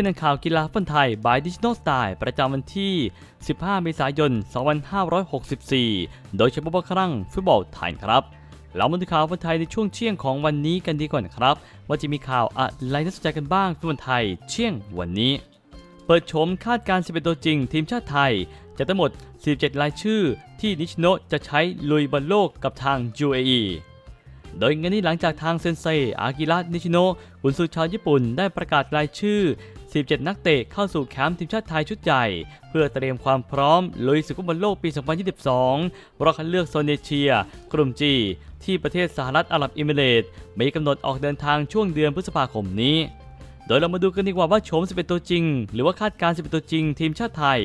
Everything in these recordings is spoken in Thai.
ที่นันข่าวกีฬาฟุตบอลไทย by Digital Style ประจำวันที่ 15 เมษายน 2564 โดยเฉพาะครั้งฟุตบอลไทยครับ เรามาดูข่าวฟุตบอลไทยในช่วงเที่ยงของวันนี้กันดีกว่านครับ ว่าจะมีข่าวอะไรน่าสนใจกันบ้างฟุตบอลไทยเที่ยงวันนี้ เปิดชมคาดการณ์11ตัวจริง ทีมชาติไทยจะทั้งหมด47รายชื่อ ที่นิชโนจะใช้ลุยบอลโลกกับทาง UAE โดยงานนี้หลังจากทางเซนเซ อากิระนิชิโนะกุนซือชาวญี่ปุ่นได้ประกาศรายชื่อ 47 นักเตะเข้าสู่แคมป์ทีมชาติไทยชุดใหญ่ เพื่อเตรียมความพร้อมลุยศึกฟุตบอลโลกปี 2022 รอบคัดเลือกโซนเอเชีย กลุ่ม G ที่ประเทศสหรัฐอาหรับเอมิเรตส์มีกำหนดออกเดินทางช่วงเดือนพฤษภาคมนี้ โดยเรามาดูกันดีกว่าว่าโฉม 11 ตัวจริง หรือว่าคาดการณ์ 11 ตัวจริง ทีมชาติไทย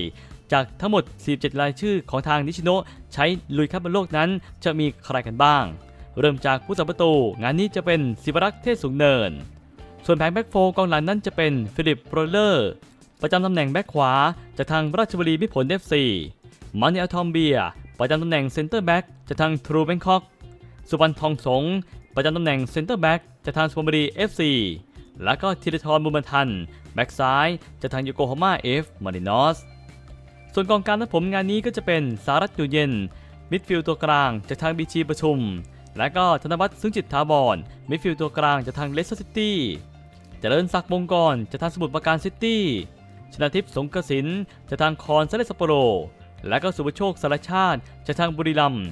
จากทั้งหมด 47 รายชื่อของทางนิชิโนะใช้ลุยคัดบอลโลกนั้นจะมีใครกันบ้าง เริ่มจากผู้รักษาประตู งานนี้จะเป็นศิวรักษ์เทศสูงเนิน ส่วนแผง back four กองหลังนั้นจะเป็นฟิลิปโรเลอร์ ประจำตำแหน่งแบ็กขวา จากทางราชบุรีมิตรผลเอฟซีมานูเอลทอมเบียร์ ประจำตำแหน่งเซนเตอร์แบ็กจากทางทรูแบงคอกสุพรรณทองสงค์ ประจำตำแหน่งเซนเตอร์แบ็กจากทางสุพรรณบุรีเอฟซีแล้วก็ธีราทรบุญมาทัน แบ็กซ้ายจากทางโยโกฮาม่าเอฟมารินอสส่วนกองกลางนั้นผมงานนี้ก็จะเป็นสารัชอยู่เย็น มิดฟิลด์ตัวกลางจากทางบีชีประชุม และก็ธนวัฒน์ซึ้งจิตถาวรมิดฟิลด์ตัวกลางจากทางเลสเตอร์ซิตี้เจริญศักดิ์วงษ์กรณ์จากทางสมุทรปราการซิตี้ชนาธิปสรงกระสินธ์จากทางคอนซาโดเลซัปโปโร และก็ศุภโชคสารชาติจากทางบุรีรัมย์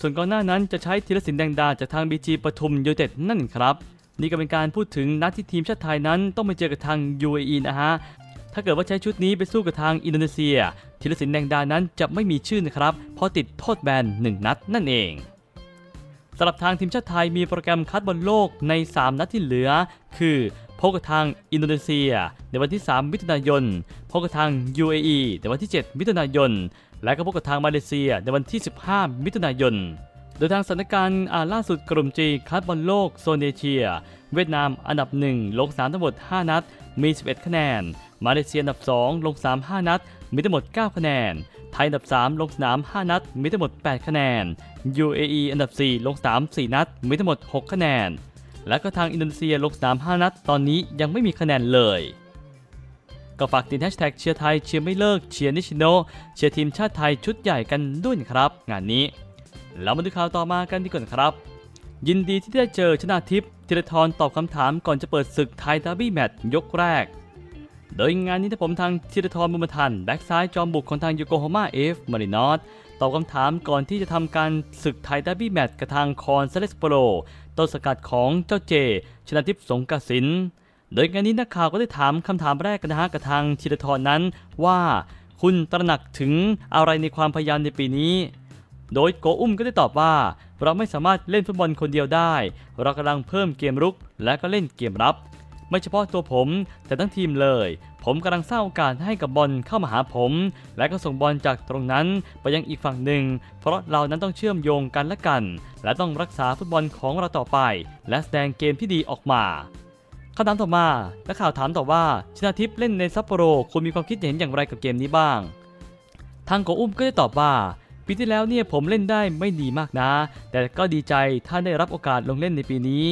ส่วนกองหน้านั้นจะใช้ธีรศิลป์แดงดาจากทางบีจีปทุมยูไนเต็ดนั่นครับ นี่ก็เป็นการพูดถึงนัดที่ทีมชาติไทยนั้นต้องไปเจอกับทาง UAE นะฮะถ้าเกิดว่าใช้ชุดนี้ไปสู้กับทางอินโดนีเซียธีรศิลป์แดงดานั้นจะไม่มีชื่อนะครับ เพราะติดโทษแบน1นัดนั่นเอง สำหรับทางทีมชาติไทยมีโปรแกรมคัดบอลโลกใน 3 นัดที่เหลือ คือพบกับทางอินโดนีเซีย ในวันที่ 3 มิถุนายน พบกับทาง UAE ในวันที่ 7 มิถุนายน และก็พบกับทางมาเลเซีย ในวันที่ 15 มิถุนายน โดยทางสถานการณ์ล่าสุดกลุ่มจีคัดบอลโลกโซนเอเชีย เวียดนามอันดับ 1 ลงสนามทั้งหมด 5 นัด มี 11 คะแนน มาเลเซียอันดับ 2 ลง สนาม 5 นัด มีทั้งหมด 9 คะแนน ไทยอันดับ 3 ลงสนาม 5 นัด มีทั้งหมด 8 คะแนน UAE อันดับ 4 ลงสนาม 4 นัด มีทั้งหมด 6 คะแนน และก็ทางอินโดนีเซียลงสนาม 5 นัด ตอนนี้ยังไม่มีคะแนนเลย ก็ฝากติดแฮชแท็กเชียร์ไทยเชียร์ไม่เลิกเชียร์นิชิโนเชียร์ทีมชาติไทยชุดใหญ่กันด้วยครับ งานนี้เรามาดูข่าวต่อมากันดีกว่าครับ ยินดีที่ได้เจอชนาธิปธีราทรตอบคำถามก่อนจะเปิดศึกไทย derby match ยกแรก โดยงานนี้ถ้าผมทางธีราทรบุญมาทันแบ็กซ้ายจอมบุกของทางโยโกฮาม่าเอฟมารินอสตอบคำถามก่อนที่จะทำการศึกไทย derby match กับทางคอนซาโดเลซัปโปโรต้นสกัดของเจ้าเจ ชนาธิปสรงกระสินธ์ โดยงานนี้นักข่าวก็ได้ถามคำถามแรกกันนะฮะกับทางธีราทรนั้นว่าคุณตระหนักถึงอะไรในความพยายามในปีนี้ โดยโกอุ้มก็ได้ตอบว่า เราไม่สามารถเล่นฟุตบอลคนเดียวได้ เรากำลังเพิ่มเกมรุกและก็เล่นเกมรับ ไม่เฉพาะตัวผม แต่ทั้งทีมเลย ผมกำลังสร้างโอกาสให้กับบอลเข้ามาหาผม และก็ส่งบอลจากตรงนั้นไปยังอีกฝั่งหนึ่ง เพราะเรานั้นต้องเชื่อมโยงกันและกัน และต้องรักษาฟุตบอลของเราต่อไป และแสดงเกมที่ดีออกมาคำถามต่อมานักข่าวถามต่อว่าชนาทิพย์เล่นในซัปโปโรคุณมีความคิดเห็นอย่างไรกับเกมนี้บ้าง ทางโกอุ้มก็ได้ตอบว่าปีที่แล้วเนี่ยผมเล่นได้ไม่ดีมากนะ แต่ก็ดีใจถ้าได้รับโอกาสลงเล่นในปีนี้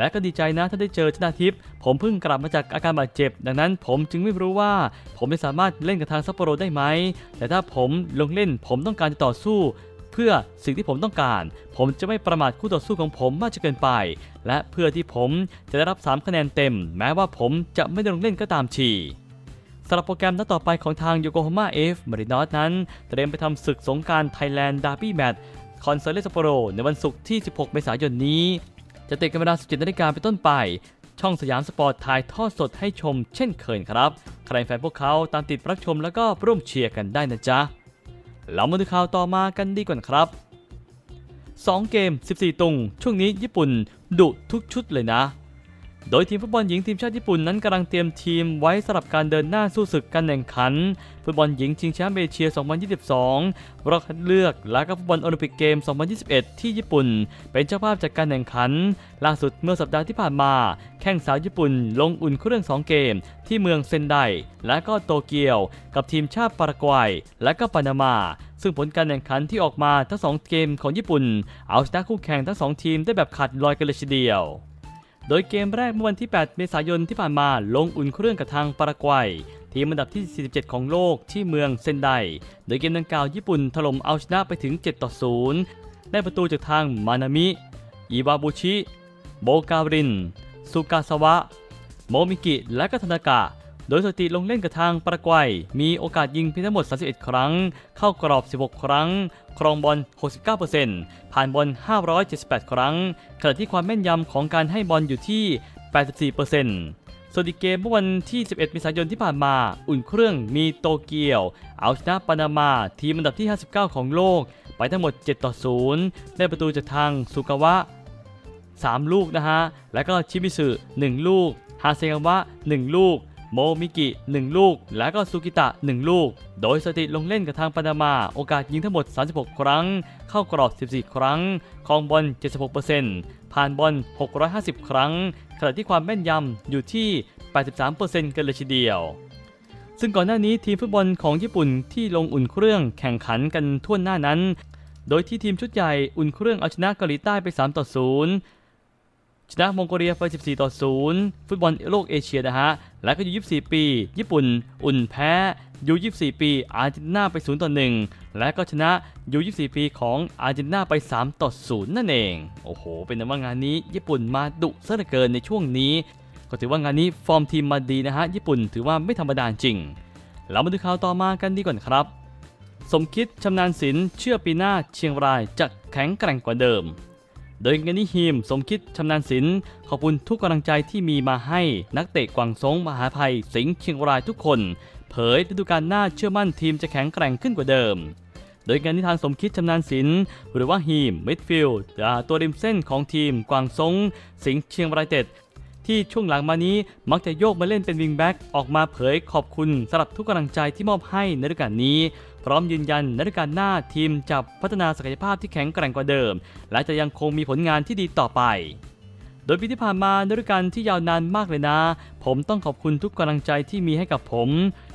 และก็ดีใจนะถ้าได้เจอชนาทิพย์ผมเพิ่งกลับมาจากอาการบาดเจ็บ ดังนั้นผมจึงไม่รู้ว่า ผมจะสามารถเล่นกับทางซัปโปโรได้ไหม แต่ถ้าผมลงเล่นผมต้องการจะต่อสู้ เพื่อสิ่งที่ผมต้องการ ผมจะไม่ประมาทคู่ต่อสู้ของผมมากจนเกินไป และเพื่อที่ผมจะได้รับ 3 คะแนนเต็ม แม้ว่าผมจะไม่ได้ลงเล่นก็ตามทีสำหรับโปรแกรมนัดต่อไปของทางโยโกฮาม่าเอฟมารินอสนั้น เตรียมไปทำศึกสงกรานต์ไทยแลนด์ดาร์บี้แมตช์คอนซาโดเล ซัปโปโรในวันศุกร์ที่ 16 เมษายนนี้ จะเตะกันเวลา 17นาฬิกาเป็นต้นไป ช่องสยามสปอร์ตถ่ายทอดสดให้ชมเช่นเคยครับใครแฟนพวกเขาตามติดรับชมแล้วก็ร่วมเชียร์กันได้นะจ๊ะเรามาดูข่าวต่อมากันดีกว่าครับ 2 เกม 14 ตุง ช่วงนี้ญี่ปุ่นดุทุกชุดเลยนะ โดยทีมฟุตบอลหญิงทีมชาติญี่ปุ่นนั้นกำลังเตรียมทีมไว้สำหรับการเดินหน้าสู้ศึกการแข่งขัน ฟุตบอลหญิงชิงแชมป์เอเชีย 2022 รอบคัดเลือก และก็ฟุตบอลโอลิมปิกเกม 2021 ที่ญี่ปุ่น เป็นเจ้าภาพจากการแข่งขัน ล่าสุดเมื่อสัปดาห์ที่ผ่านมา แข่งสาวญี่ปุ่นลงอุ่นเครื่อง 2 เกม ที่เมืองเซนได และก็โตเกียว กับทีมชาติปารากวัย และก็ปานามาซึ่งผลการแข่งขันที่ออกมาทั้ง 2 เกมของญี่ปุ่น เอาชนะคู่แข่งทั้ง 2 ทีมได้แบบขาดลอยกันเลยทีเดียว โดยเกมแรกเมื่อวันที่ 8 เมษายนที่ผ่านมาลงอุ่นเครื่องกับทางปารากวัย ทีมอันดับที่ 47 ของโลกที่เมืองเซนได โดยเกมดังกล่าวญี่ปุ่นถล่มเอาชนะไปถึง 7 ต่อ 0 ได้ประตูจากทางมานามิ อิวาบุจิ โบการิน สุกาซาวะ โมมิกิ และก็ทานากะ โดยสถิติลงเล่นกับทางปารากวัย มีโอกาสยิงเพียงทั้งหมด 31 ครั้ง เข้ากรอบ 16 ครั้ง ครองบอล 69%ผ่านบอล 578 ครั้ง ขณะที่ความแม่นยำของการให้บอลอยู่ที่ 84%ส่วนอีกเกมเมื่อวันที่ 11 เมษายนที่ผ่านมา อุ่นเครื่องมีโตเกียว เอาชนะปานามา ทีมอันดับที่ 59 ของโลก ไปทั้งหมด 7 ต่อ 0 ได้ประตูจากทางสุกาวะ 3 ลูกนะฮะ แล้วก็ชิมิสึ1ลูก ฮาเซงาวะ 1 ลูก โมมิกิ 1 ลูก แล้วก็ซูกิตะ 1 ลูก โดยสถิติลงเล่นกับทางปานามาโอกาสยิงทั้งหมด 36 ครั้ง เข้ากรอบ 14 ครั้งครองบอล 76%ผ่านบอล 650 ครั้ง ขณะที่ความแม่นยำอยู่ที่ 83%กันเลยทีเดียว ซึ่งก่อนหน้านี้ทีมฟุตบอลของญี่ปุ่นที่ลงอุ่นเครื่องแข่งขันกันทั่วหน้านั้น โดยที่ทีมชุดใหญ่อุ่นเครื่องเอาชนะเกาหลีใต้ไป 3 ต่อ 0 ชนะมองโกเลียไป 14 ต่อ 0 ฟุตบอลโลกเอเชียนะฮะ แล้วก็อยู่24 ปี ญี่ปุ่นอุ่นแพ้ยู24 ปีอาร์เจนตินาไป 0 ต่อ 1 และก็ชนะยู24 ปีของอาร์เจนตินาไป 3 ต่อ 0 นั่นเอง โอ้โห เป็นว่างานนี้ญี่ปุ่นมาดุซะเหลือเกินในช่วงนี้ ก็ถือว่างานนี้ฟอร์มทีมมาดีนะฮะ ญี่ปุ่นถือว่าไม่ธรรมดาจริง เรามาดูข่าวต่อมากันดีกว่าครับ สมคิดชำนาญศิลป์เชื่อปีหน้าเชียงรายจะแข็งแกร่งกว่าเดิม โดยงานนี้ฮีมสมคิดชำนาญศิลป์ขอบคุณทุกกำลังใจที่มีมาให้นักเตะกว่างโซ้งมหาภัย สิงห์เชียงรายทุกคน เผยฤดูกาลหน้าเชื่อมั่นทีมจะแข็งแกร่งขึ้นกว่าเดิม โดยงานที่ทางสมคิดชำนาญศิลป์หรือว่าฮีมมิดฟิลด์ตัวริมเส้นของทีมกว่างโซ้งสิงห์เชียงรายเต็ดที่ช่วงหลังมานี้มักจะโยกมาเล่นเป็นวิงแบ็กออกมาเผยขอบคุณสำหรับทุกกำลังใจที่มอบให้ในฤดูกาลนี้ พร้อมยืนยันในฤดูกาลหน้าทีมจะพัฒนาศักยภาพที่แข็งแกร่งกว่าเดิม และจะยังคงมีผลงานที่ดีต่อไป โดยปีที่ผ่านมาฤดูกาลที่ยาวนานมากเลยนะ ผมต้องขอบคุณทุกกำลังใจที่มีให้กับผม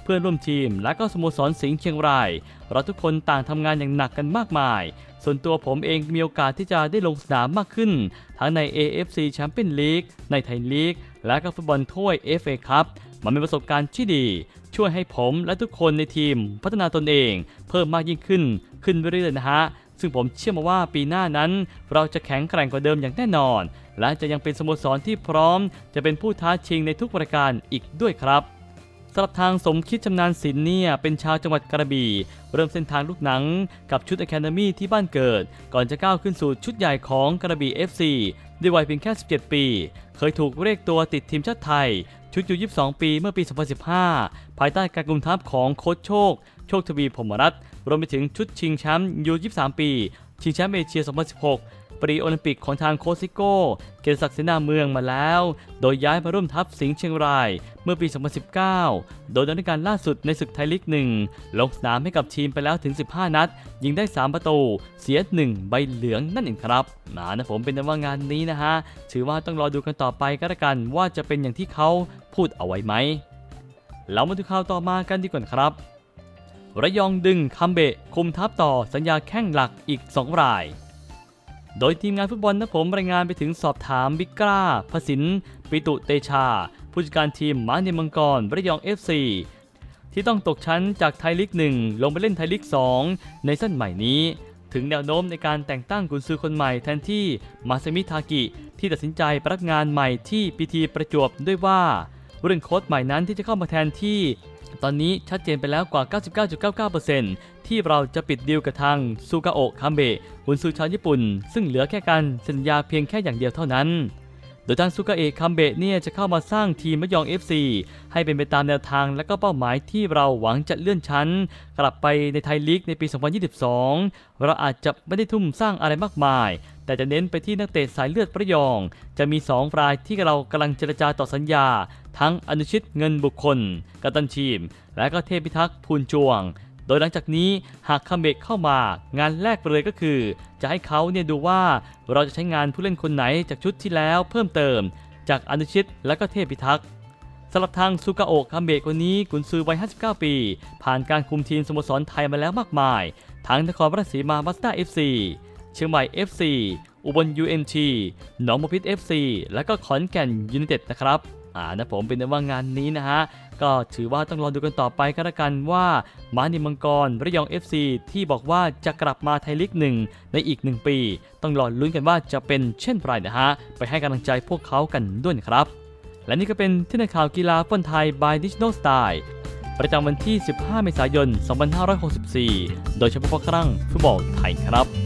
เพื่อนร่วมทีม และก็สโมสรสิงห์เชียงราย เราทุกคนต่างทำงานอย่างหนักกันมากมาย ส่วนตัวผมเองมีโอกาสที่จะได้ลงสนามมากขึ้น ทั้งใน AFC Champions League ในไทยลีกและก็ฟุตบอลถ้วย FA ครับ มันเป็นประสบการณ์ที่ดี ช่วยให้ผมและทุกคนในทีมพัฒนาตนเอง เพิ่มมากยิ่งขึ้น ขึ้นเรื่อยๆนะฮะ ซึ่งผมเชื่อมาว่าปีหน้านั้น เราจะแข็งแกร่งกว่าเดิมอย่างแน่นอน และจะยังเป็นสโมสรที่พร้อม จะเป็นผู้ท้าชิงในทุกประการอีกด้วยครับสำหรับทางสมคิดชำนาญศิลป์เนี่ยเป็นชาวจังหวัดกระบี่ เริ่มเส้นทางลูกหนังกับชุด Academy ที่บ้านเกิด ก่อนจะก้าวขึ้นสู่ชุดใหญ่ของกระบี่ FC ด้วยวัยเพียงแค่ 17 ปี เคยถูกเรียกตัวติดทีมชาติไทย ชุดยู22 ปีเมื่อปี 2015 ภายใต้การกุมทัพของโค้ชโชค โชคทวีพรหมรัตน์รวมไปถึงชุดชิงแชมป์ยู23 ปี ชิงแชมป์เอเชีย 2016 ปรีโอลิมปิกของทางโค้ชซิโก้เกียรติศักดิ์เสนาเมืองมาแล้ว โดยย้ายมาร่วมทัพสิงห์เชียงราย เมื่อปี 2019 โดยในการล่าสุดในศึกไทยลีกหนึ่งลงสนามให้กับทีมไปแล้วถึง 15 นัด ยิงได้ 3 ประตู เสีย 1 ใบเหลืองนั่นเองครับนะนะผมเป็นว่างานนี้นะฮะ ถือว่าต้องรอดูกันต่อไปก็แล้วกันว่าจะเป็นอย่างที่เขาพูดเอาไว้ไหมเรามาดูข่าวต่อมากันดีกว่าครับระยองดึงคัมเบะคุมทัพต่อสัญญาแข้งหลักอีก 2 ราย โดยทีมงานฟุตบอลนะผมรายงานไปถึงสอบถามบิ๊กกล้าพสินปิตุเตชา ผู้จัดการทีมม้าเนมังกรระยอง FC ที่ต้องตกชั้นจากไทยลีกหนึ่งลงไปเล่นไทยลีก2 ในเส้นใหม่นี้ ถึงแนวโน้มในการแต่งตั้งกุนซือคนใหม่แทนที่มาซามิทากิ ที่ตัดสินใจปรับงานใหม่ที่พีทีประจวบด้วยว่าเรื่องโค้ชใหม่นั้นที่จะเข้ามาแทนที่ ตอนนี้ชัดเจนไปแล้วกว่า 99.99%ที่เราจะปิดดีลกับทางซูกาโอะคัมเบะกุนซือชาวญี่ปุ่น ซึ่งเหลือแค่การสัญญาเพียงแค่อย่างเดียวเท่านั้น โดยทางซูกาเอะคัมเบะเนี่ยจะเข้ามาสร้างทีมมะยอง FC ให้เป็นไปตามแนวทางและก็เป้าหมายที่เราหวังจะเลื่อนชั้น กลับไปในไทยลีกในปี 2022 เราอาจจะไม่ได้ทุ่มสร้างอะไรมากมาย แต่จะเน้นไปที่นักเตะสายเลือดประยอง จะมี 2 รายที่เรากำลังเจรจาต่อสัญญา ทั้งอนุชิตเงินบุคคลกัตันทีม และก็เทพิทักษ์พูนจวง โดยหลังจากนี้หากคัมเบกเข้ามางานแรกไปเลยก็คือ จะให้เขาเนี่ยดูว่าเราจะใช้งานผู้เล่นคนไหนจากชุดที่แล้วเพิ่มเติม จากอนุชิตและก็เทพิทักษ์สำหรับทางซูกาโอะคัมเบะคนนี้กุนซือวัย 59 ปี ผ่านการคุมทีมสโมสรไทยมาแล้วมากมาย ทั้งนครราชสีมามาสด้า FC เชียงใหม่ FC อุบล UMT หนองบัวพิชญ FC และก็ขอนแก่นยูไนเต็ดนะครับอ่านะผมเป็นว่างานนี้นะฮะ ก็ถือว่าต้องรอดูกันต่อไปก็แล้วกันว่ามานิมังกรระยอง FC ที่บอกว่าจะกลับมาไทยลีกหนึ่งในอีกหนึ่งปี ต้องรอลุ้นกันว่าจะเป็นเช่นไรนะฮะ ไปให้กำลังใจพวกเขากันด้วยครับ และนี่ก็เป็นที่ในข่าวกีฬาฟุตบอลไทย by Digital Style ประจำวันที่ 15 เมษายน 2564 โดยเฉพาะครั้งฟุตบอลไทยครับ